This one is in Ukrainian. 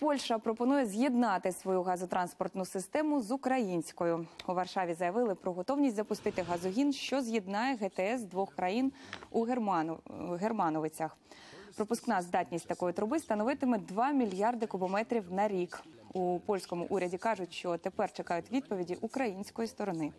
Польща пропонує з'єднати свою газотранспортну систему з українською. У Варшаві заявили про готовність запустити газогін, що з'єднає ГТС двох країн у Герману, Германовицях. Пропускна здатність такої труби становитиме 2 мільярди кубометрів на рік. У польському уряді кажуть, що тепер чекають відповіді української сторони.